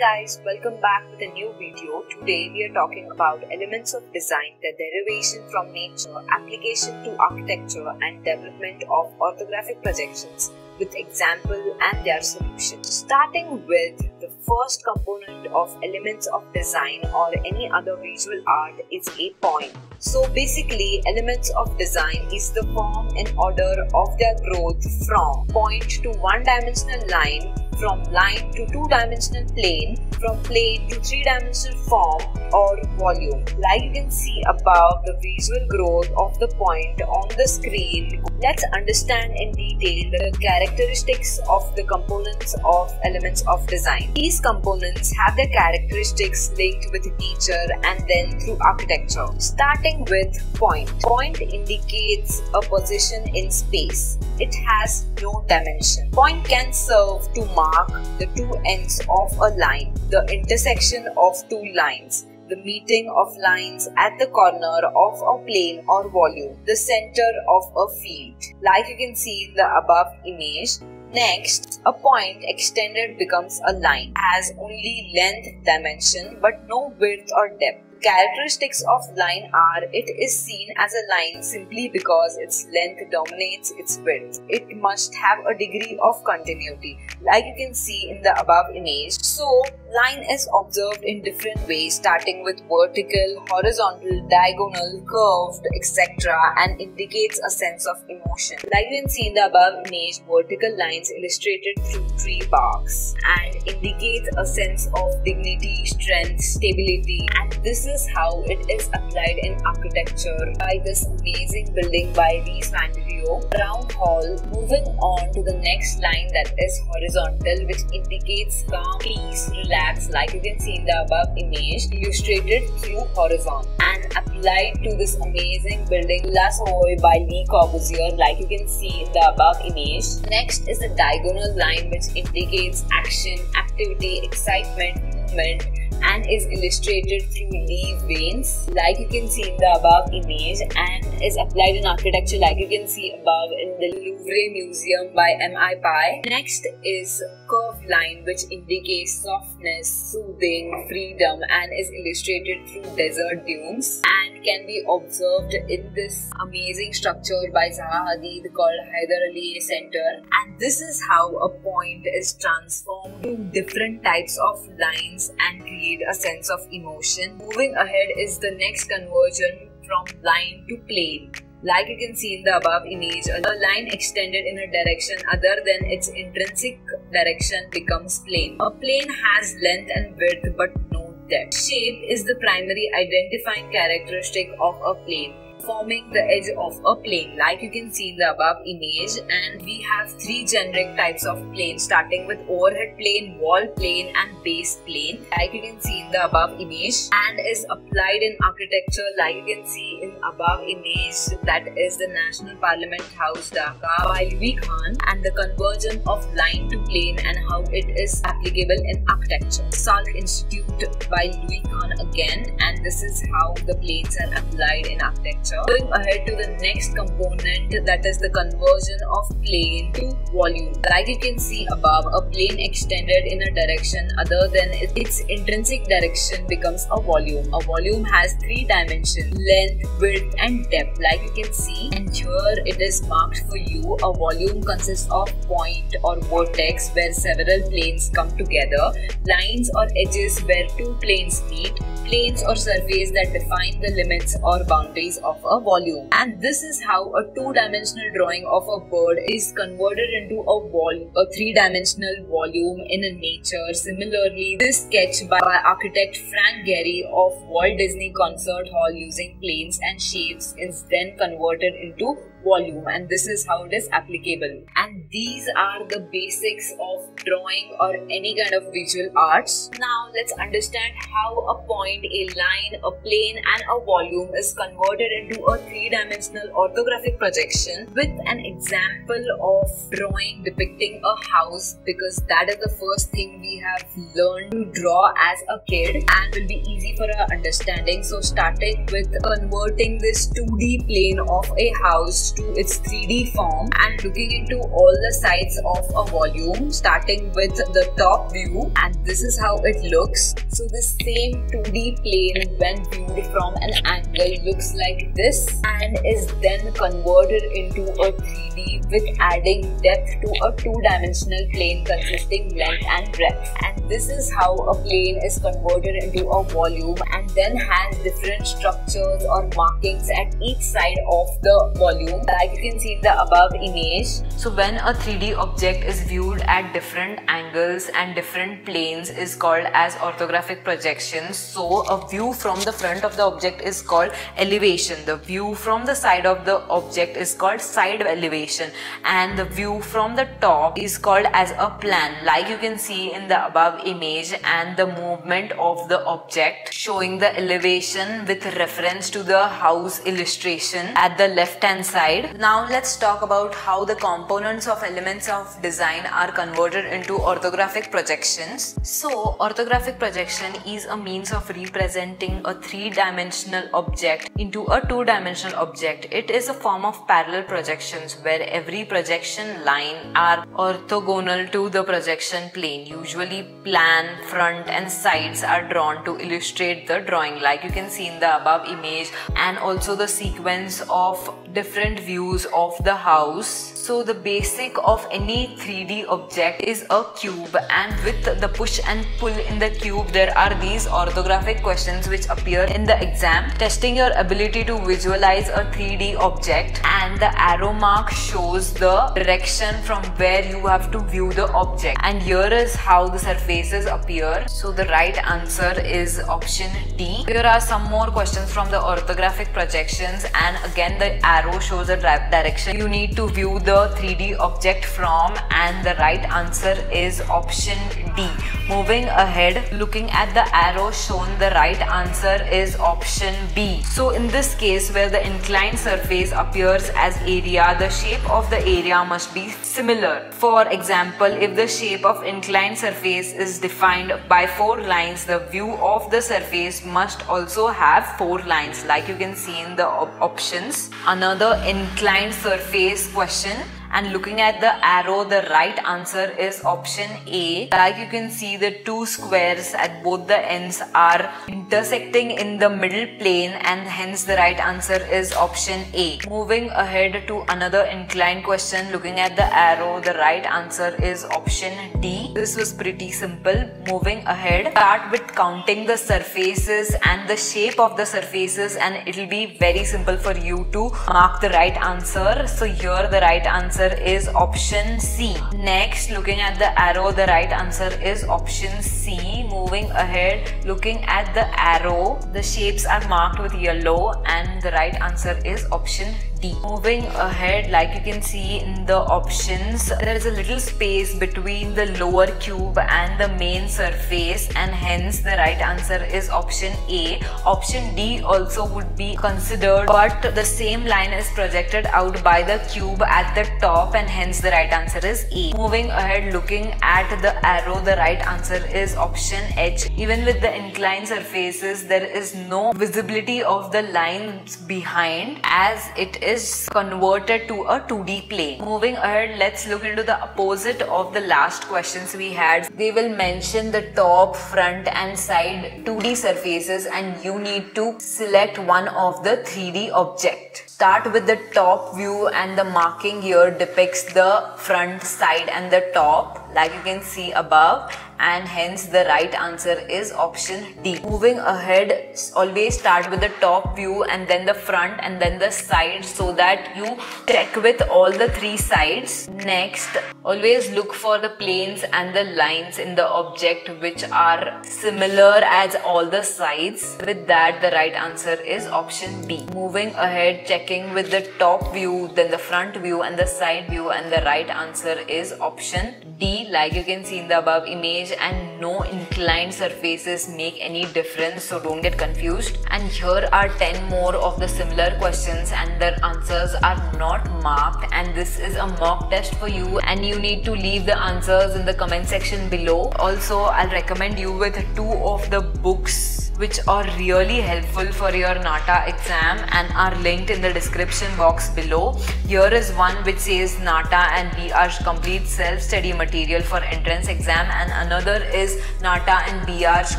guys, welcome back with a new video. Today we are talking about elements of design, their derivation from nature, application to architecture and development of orthographic projections with example and their solution. Starting with the first component of elements of design or any other visual art is a point. So basically elements of design is the form and order of their growth from point to one dimensional line from line to two-dimensional plane, from plane to three-dimensional form or volume. Like you can see above the visual growth of the point on the screen, let's understand in detail the characteristics of the components of elements of design. These components have their characteristics linked with nature and then through architecture. Starting with point. Point indicates a position in space. It has no dimension. Point can serve to mark mark the two ends of a line, the intersection of two lines, the meeting of lines at the corner of a plane or volume, the center of a field. Like you can see in the above image, Next, a point extended becomes a line, has only length dimension but no width or depth characteristics of line are it is seen as a line simply because its length dominates its width. It must have a degree of continuity like you can see in the above image. So line is observed in different ways starting with vertical, horizontal, diagonal, curved etc and indicates a sense of emotion. Like you can see in the above image vertical lines illustrated through tree barks and indicates a sense of dignity, strength, stability and this is how it is applied in architecture by this amazing building by Mies van der Round Hall. Moving on to the next line that is horizontal which indicates calm, peace, relax like you can see in the above image illustrated through horizon and applied to this amazing building La Savoye by Le Corbusier like you can see in the above image. Next is the diagonal line which indicates action, activity, excitement, movement and is illustrated through leaf veins like you can see in the above image and is applied in architecture like you can see above in the Louvre Museum by M.I. Pei. Next is curved line which indicates softness, soothing, freedom and is illustrated through desert dunes and can be observed in this amazing structure by Zaha Hadid called Heydar Aliyev Center and this is how a point is transformed to different types of lines and create a sense of emotion. Moving ahead is the next conversion from line to plane. Like you can see in the above image, a line extended in a direction other than its intrinsic direction becomes plane. A plane has length and width but no depth. Shape is the primary identifying characteristic of a plane forming the edge of a plane. Like you can see in the above image and we have three generic types of planes starting with overhead plane, wall plane and base plane. Like you can see in the above image and is applied in architecture. Like you can see in above image that is the National Parliament House Dhaka. By Louis Kahn and the conversion of line to plane and how it is applicable in architecture. Salk Institute by Louis Kahn again and this is how the planes are applied in architecture Going ahead to the next component that is the conversion of plane to volume. Like you can see above, a plane extended in a direction other than its intrinsic direction becomes a volume. A volume has three dimensions, length, width and depth like you can see and here it is marked for you. A volume consists of point or vertex where several planes come together, lines or edges where two planes meet, planes or surface that define the limits or boundaries of a volume. And this is how a two-dimensional drawing of a bird is converted into a vol a three-dimensional volume in a nature. Similarly, this sketch by architect Frank Gehry of Walt Disney Concert Hall using planes and shapes is then converted into volume and this is how it is applicable. And these are the basics of drawing or any kind of visual arts. Now let's understand how a point a line a plane and a volume is converted into a three-dimensional orthographic projection with an example of drawing depicting a house because that is the first thing we have learned to draw as a kid and will be easy for our understanding. So starting with converting this 2d plane of a house to its 3D form and looking into all the sides of a volume starting with the top view and this is how it looks. So the same 2D plane when viewed from an angle looks like this and is then converted into a 3D with adding depth to a two-dimensional plane consisting length and breadth. And this is how a plane is converted into a volume and then has different structures or markings at each side of the volume like you can see in the above image. So when a 3D object is viewed at different angles and different planes is called as orthographic projections. So a view from the front of the object is called elevation. The view from the side of the object is called side elevation and the view from the top is called as a plan like you can see in the above image and the movement of the object showing the elevation with reference to the house illustration at the left hand side. Now let's talk about how the components of elements of design are converted into orthographic projections. So orthographic projection is a means of representing a three-dimensional object into a two-dimensional object. It is a form of parallel projections where every projection line are orthogonal to the projection plane. Usually plan, front and sides are drawn to illustrate the drawing like you can see in the above image and also the sequence of different views of the house. So the basic of any 3D object is a cube and with the push and pull in the cube there are these orthographic questions which appear in the exam testing your ability to visualize a 3D object and the arrow mark shows the direction from where you have to view the object and here is how the surfaces appear. So the right answer is option D. Here are some more questions from the orthographic projections and again the arrow arrow shows a direction you need to view the 3D object from and the right answer is option D. Moving ahead, looking at the arrow shown, the right answer is option B. So in this case where the inclined surface appears as area, the shape of the area must be similar. For example, if the shape of inclined surface is defined by four lines, the view of the surface must also have four lines like you can see in the op options. Another inclined surface question and looking at the arrow the right answer is option A. Like you can see the two squares at both the ends are intersecting in the middle plane and hence the right answer is option A. Moving ahead to another inclined question looking at the arrow the right answer is option D. This was pretty simple. Moving ahead start with counting the surfaces and the shape of the surfaces and it will be very simple for you to mark the right answer. So here the right answer answer is option C. Next, looking at the arrow, the right answer is option C. Moving ahead, looking at the arrow, the shapes are marked with yellow and the right answer is option D. Moving ahead, like you can see in the options, there is a little space between the lower cube and the main surface and hence the right answer is option A. Option D also would be considered but the same line is projected out by the cube at the top and hence the right answer is A. Moving ahead, looking at the arrow, the right answer is option H. Even with the inclined surfaces, there is no visibility of the lines behind as it is is converted to a 2D plane. Moving ahead, let's look into the opposite of the last questions we had. They will mention the top, front and side 2D surfaces and you need to select one of the 3D object. Start with the top view and the marking here depicts the front, side and the top like you can see above and hence the right answer is option D. Moving ahead, always start with the top view and then the front and then the side so that you check with all the three sides. Next, always look for the planes and the lines in the object which are similar as all the sides. With that, the right answer is option B. Moving ahead, checking with the top view, then the front view and the side view and the right answer is option D like you can see in the above image and no inclined surfaces make any difference so don't get confused. And here are 10 more of the similar questions and their answers are not marked. And this is a mock test for you and you need to leave the answers in the comment section below. Also I'll recommend you with two of the books which are really helpful for your NATA exam and are linked in the description box below. Here is one which says NATA and B.Arch complete self-study material for entrance exam and another is NATA and B.Arch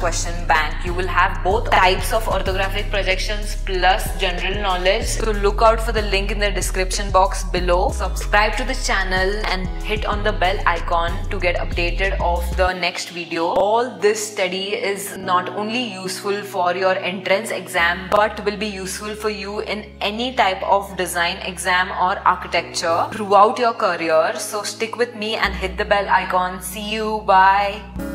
question bank. You will have both types of orthographic projections plus general knowledge. So look out for the link in the description box below. Subscribe to the channel and hit on the bell icon to get updated of the next video. All this study is not only useful for your entrance exam but will be useful for you in any type of design exam or architecture throughout your career. So stick with me and hit the bell icon. See you. Bye.